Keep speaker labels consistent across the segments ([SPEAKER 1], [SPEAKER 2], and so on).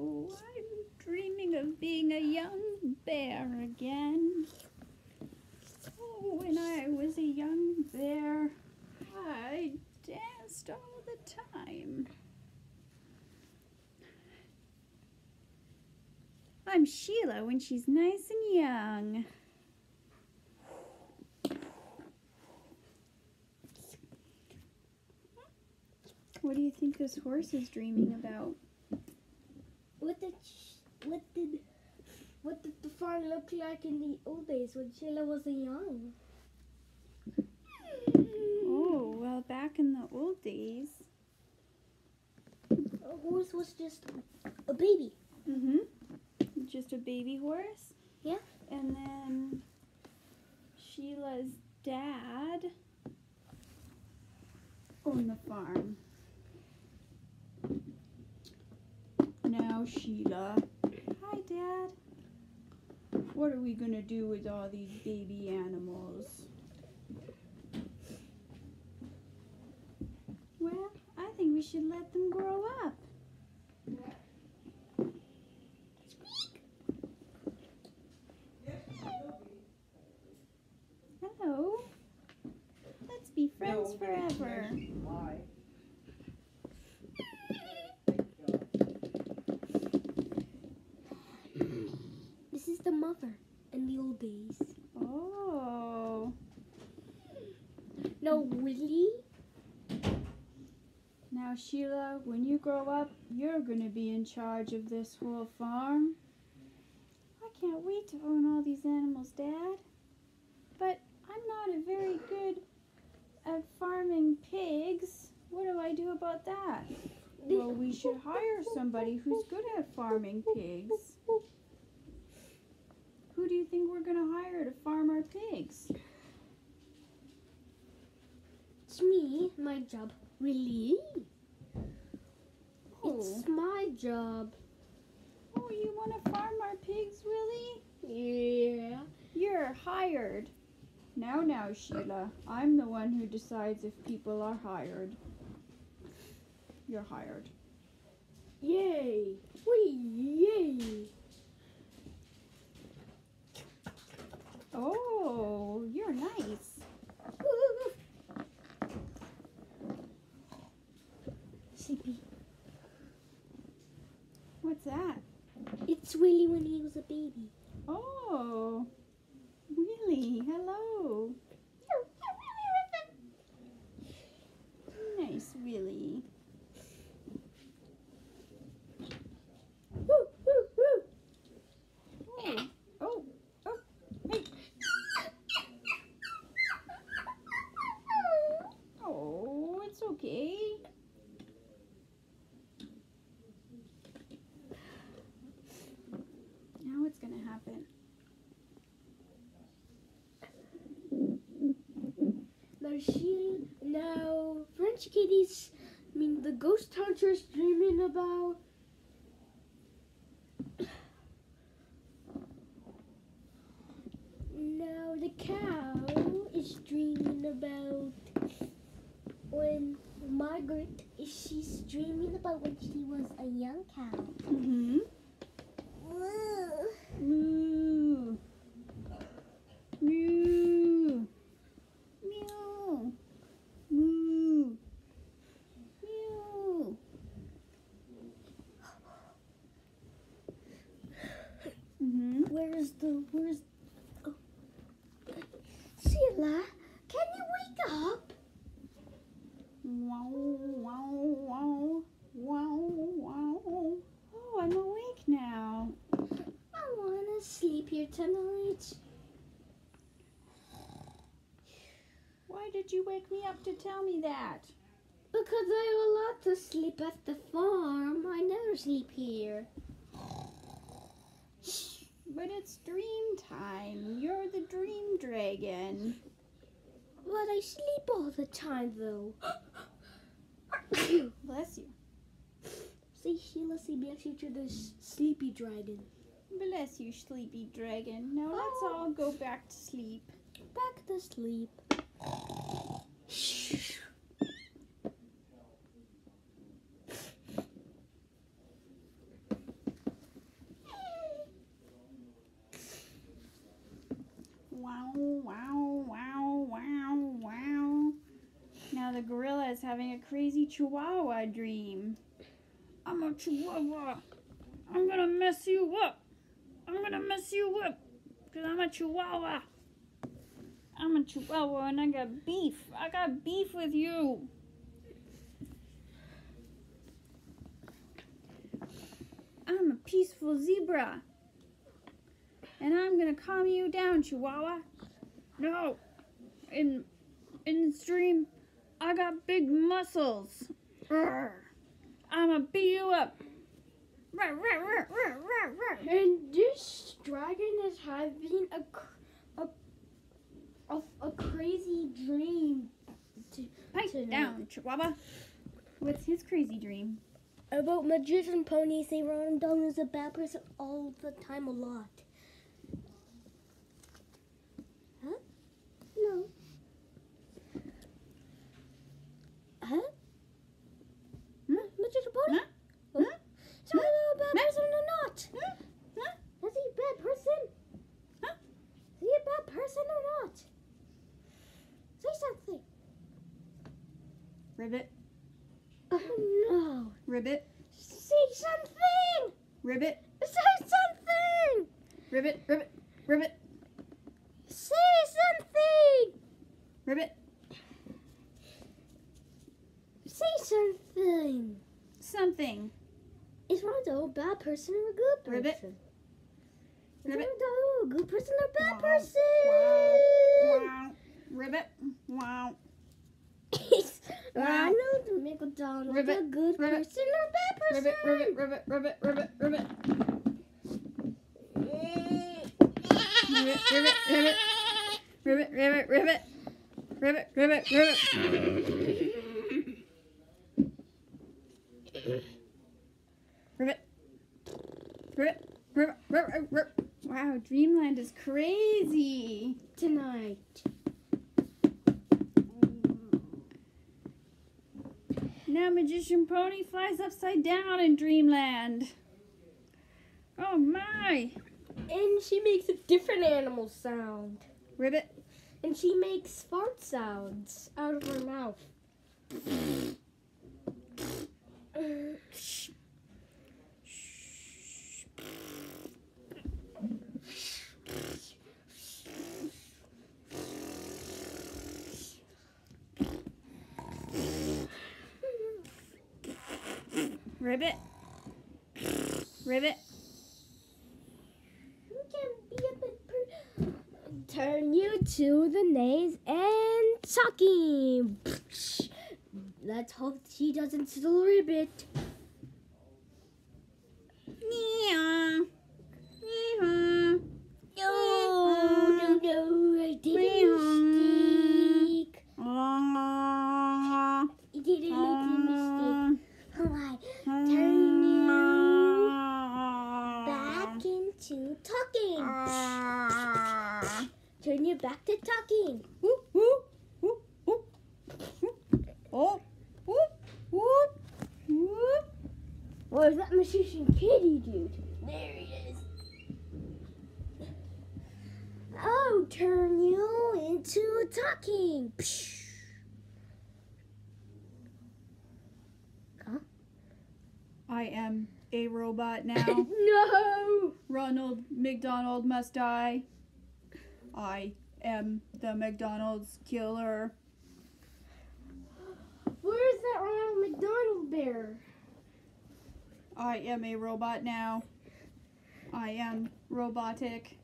[SPEAKER 1] I'm dreaming of being a young bear again. Oh, when I was a young bear, I danced all the time. I'm Sheila when she's nice and young. What do you think this horse is dreaming about?
[SPEAKER 2] What did what did what did the farm look like in the old days when Sheila was young?
[SPEAKER 1] Oh, well, back in the old days.
[SPEAKER 2] A horse was just a baby.
[SPEAKER 1] Mm-hmm. Just a baby horse.
[SPEAKER 2] Yeah.
[SPEAKER 1] And then Sheila's dad owned the farm. Now Sheila. Hi, Dad. What are we gonna do with all these baby animals? Well, I think we should let them grow up. Hello. Let's be friends forever.
[SPEAKER 2] This is the mother in the old days.
[SPEAKER 1] Oh.
[SPEAKER 2] No, really?
[SPEAKER 1] Now, Sheila, when you grow up, you're going to be in charge of this whole farm. I can't wait to own all these animals, Dad. But I'm not a very good at farming pigs. What do I do about that? Well, we should hire somebody who's good at farming pigs. Who do you think we're going to hire to farm our pigs?
[SPEAKER 2] It's me, my job. Really?
[SPEAKER 1] Oh,
[SPEAKER 2] It's my job.
[SPEAKER 1] oh you want to farm our pigs, really?
[SPEAKER 2] Yeah.
[SPEAKER 1] You're hired. Now, now, Sheila. I'm the one who decides if people are hired. You're hired.
[SPEAKER 2] Yay! Wee! Yay!
[SPEAKER 1] Oh, you're nice.
[SPEAKER 2] Sleepy.
[SPEAKER 1] What's that?
[SPEAKER 2] It's Willy when he was a baby.
[SPEAKER 1] Oh, Willy, Hello. Nice, Willie.
[SPEAKER 2] Woo, woo, woo.
[SPEAKER 1] Oh, oh, oh, hey. Oh, it's okay. Now what's gonna happen?
[SPEAKER 2] Now she, now French kitties, I mean the ghost hunter's dreaming about. Now the cow is dreaming about when Margaret, is she's dreaming about when she was a young cow.
[SPEAKER 1] Mm-hmm. Moo. Moo. Meow. Moo. Meow. Mm-hmm.
[SPEAKER 2] Where's the, where's, oh. Sheila, can you wake up?
[SPEAKER 1] Wow, wow, wow, wow, wow. Oh, I'm awake now.
[SPEAKER 2] I wanna sleep here tonight.
[SPEAKER 1] Why did you wake me up to tell me that?
[SPEAKER 2] Because I allowed to sleep at the farm. I never sleep here.
[SPEAKER 1] But it's dream time. You're the dream dragon.
[SPEAKER 2] But I sleep all the time, though.
[SPEAKER 1] Bless you.
[SPEAKER 2] See, Sheila, see me actually to this sleepy dragon.
[SPEAKER 1] Bless you, sleepy dragon. Now let's oh. all go back to sleep.
[SPEAKER 2] Back to sleep.
[SPEAKER 1] Wow, wow, wow, wow, wow. Now the gorilla is having crazy chihuahua dream. I'm a chihuahua. I'm gonna mess you up. I'm gonna mess you up. Because I'm a chihuahua. I'm a chihuahua and I got beef. I got beef with you. I'm a peaceful zebra. And I'm gonna calm you down, Chihuahua. No. In in this dream, I got big muscles. Arr. I'ma beat you up. Rawr, rawr, rawr, rawr, rawr, rawr.
[SPEAKER 2] And this dragon is having a, a, a, a crazy dream. To,
[SPEAKER 1] Pipe
[SPEAKER 2] tonight.
[SPEAKER 1] down, Chihuahua. What's his crazy dream?
[SPEAKER 2] About magician ponies, they run down as a bad person all the time, a lot. Huh? No. Huh?
[SPEAKER 1] Hmm?
[SPEAKER 2] Magician pony?
[SPEAKER 1] Huh?
[SPEAKER 2] Oh.
[SPEAKER 1] Huh?
[SPEAKER 2] Is he a bad person or not?
[SPEAKER 1] Huh? Huh?
[SPEAKER 2] Is he a bad person?
[SPEAKER 1] Huh?
[SPEAKER 2] Is he a bad person or not? Say something.
[SPEAKER 1] Ribbit,
[SPEAKER 2] Oh no.
[SPEAKER 1] ribbit,
[SPEAKER 2] Say something.
[SPEAKER 1] ribbit,
[SPEAKER 2] Say something.
[SPEAKER 1] ribbit, ribbit, ribbit,
[SPEAKER 2] Say something.
[SPEAKER 1] ribbit.
[SPEAKER 2] Say something.
[SPEAKER 1] Something.
[SPEAKER 2] Is Rondo a bad person or a good person?
[SPEAKER 1] Ribbit.
[SPEAKER 2] Is
[SPEAKER 1] Ribbit.
[SPEAKER 2] Rondo a good person or a bad
[SPEAKER 1] Wow.
[SPEAKER 2] person?
[SPEAKER 1] Wow. Ribbit. Wow. Wow.
[SPEAKER 2] Ronald McDonald
[SPEAKER 1] Ribbit.
[SPEAKER 2] a good
[SPEAKER 1] Ribbit.
[SPEAKER 2] person or a bad person?
[SPEAKER 1] Ribbit, ribbit, ribbit, ribbit, ribbit, ribbit. Ribbit, ribbit, ribbit. Ribbit, ribbit, ribbit. Ribbit, ribbit, ribbit. Ribbit. Ribbit, ribbit, ribbit, ribbit. Wow, Dreamland is crazy.
[SPEAKER 2] Tonight.
[SPEAKER 1] Now Magician Pony flies upside down in Dreamland. Oh my!
[SPEAKER 2] And she makes a different animal sound.
[SPEAKER 1] Ribbit.
[SPEAKER 2] And she makes fart sounds out of her mouth.
[SPEAKER 1] Ribbit. Ribbit.
[SPEAKER 2] You can be a bit Turn you to the nays and talking. Let's hope she doesn't still ribbit.
[SPEAKER 1] Meow. Meow.
[SPEAKER 2] No, no, no, I didn't
[SPEAKER 1] Meow.
[SPEAKER 2] mistake.
[SPEAKER 1] Ah.
[SPEAKER 2] I didn't make a mistake. Alright,
[SPEAKER 1] Turn
[SPEAKER 2] back into talking.
[SPEAKER 1] Ah.
[SPEAKER 2] Turn you back to talking.
[SPEAKER 1] Whoop, whoop, whoop, whoop, whoop. Oh, whoop, whoop, whoop.
[SPEAKER 2] Where's that magician kitty dude? There he is. Oh, turn you into talking. Psh.
[SPEAKER 1] I am a robot now.
[SPEAKER 2] no!
[SPEAKER 1] Ronald McDonald must die. I am the McDonald's killer.
[SPEAKER 2] Where's that Ronald McDonald bear?
[SPEAKER 1] I am a robot now. I am robotic.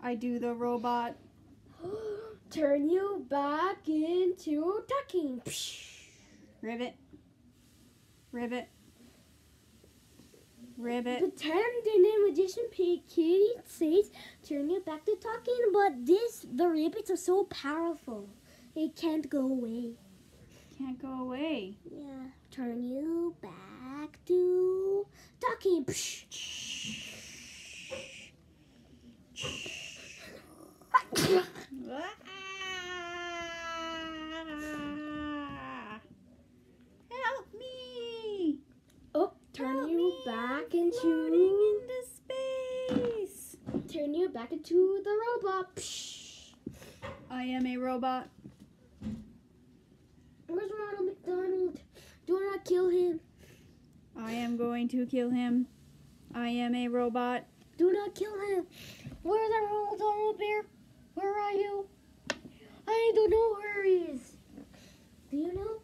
[SPEAKER 1] I do the robot.
[SPEAKER 2] turn you back into talking. Psh.
[SPEAKER 1] Ribbit. Ribbit. Ribbit.
[SPEAKER 2] The term the magician Kitty says turn you back to talking, but this the rabbits are so powerful. It can't go away.
[SPEAKER 1] Can't go away.
[SPEAKER 2] Yeah. Turn you back to talking.
[SPEAKER 1] Help me!
[SPEAKER 2] oh, turn
[SPEAKER 1] Help
[SPEAKER 2] you
[SPEAKER 1] me,
[SPEAKER 2] back
[SPEAKER 1] I'm floating
[SPEAKER 2] into
[SPEAKER 1] into space.
[SPEAKER 2] turn you back into the robot.
[SPEAKER 1] I am a robot.
[SPEAKER 2] Where's Ronald McDonald? Do not kill him.
[SPEAKER 1] I am going to kill him. I am a robot.
[SPEAKER 2] Do not kill him. Where's Ronald Donald Bear? Where are you? I don't know where he is. Do you